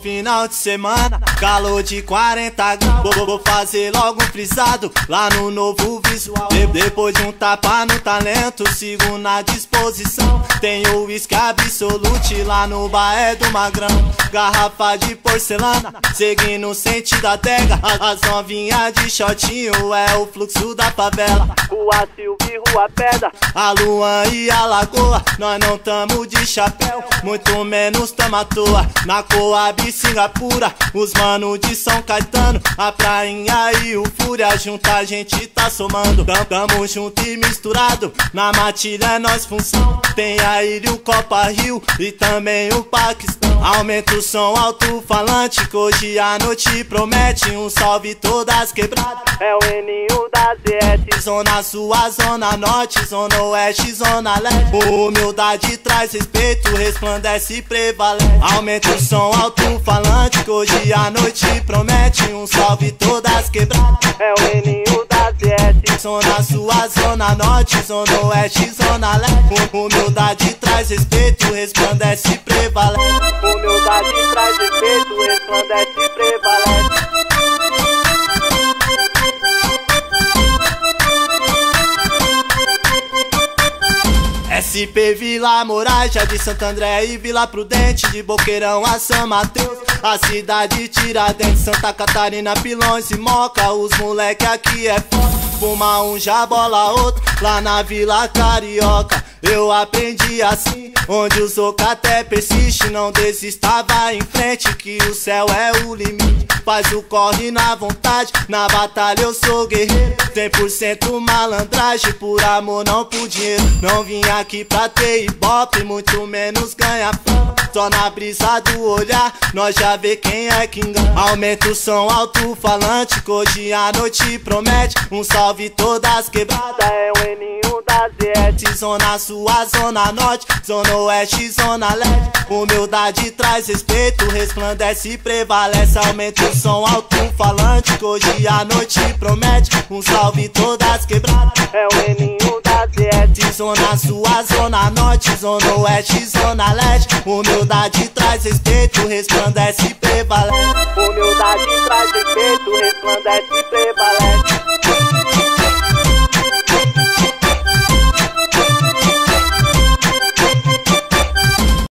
final de semana, calor de 40 graus. Vou, vou fazer logo um frisado lá no novo visual. De, depois de um tapa no talento, sigo na disposição. Tenho uísque absolute lá no Baé do Magrão. Garrafa de porcelana, seguindo o sentido da tega. As novinhas de shortinho é o fluxo da favela. Rua Silvia, Rua Pedra, a Luan e a Lagoa. Nós não tamo de chapéu, muito menos tamo à toa. Na Coab Singapura, os mano de São Caetano, a prainha e o Fúria, junto a gente tá somando. Tam, tamo junto e misturado, na matilha é nós função. Tem a ilha, o Copa Rio e também o Paquistão. Aumenta o som alto-falante, que hoje a noite promete um salve todas quebradas. É o Eninho da ZS, zona sul, zona norte, zona oeste, zona leste. Humildade traz respeito, resplandece e prevalece. Aumenta o som alto-falante, que hoje a noite promete um salve todas quebradas. É o Eninho da ZS, zona sul, zona norte, zona oeste, zona leste. Humildade traz respeito, resplandece e prevalece. Humildade traz respeito, resplandece e prevalece. SP Vila Moraes, de Santo André e Vila Prudente De Boqueirão a São Mateus, a cidade Tiradentes Santa Catarina, Pilões e Moca. Os moleque aqui é foda. Fuma um já bola outro lá na Vila Carioca eu aprendi assim, onde o soco até persiste Não desista, vai em frente, que o céu é o limite. Faz o corre na vontade, na batalha eu sou guerreiro. 100% malandragem, por amor não por dinheiro. Não vim aqui pra ter ibope, muito menos ganhar fã Só na brisa do olhar, nós já vê quem é que engana. Aumenta o som alto-falante, hoje a noite promete. Um salve todas quebradas, é o N1 fazer. Zona sua, zona norte, zona oeste, zona leste. Humildade traz respeito, resplandece e prevalece. Aumenta o som alto-falante, hoje a noite promete. Um salve todas quebradas, é o menino da ZS. Zona sua, zona norte, zona oeste, zona leste. Humildade traz respeito, resplandece e prevalece. Humildade traz respeito, resplandece e prevalece.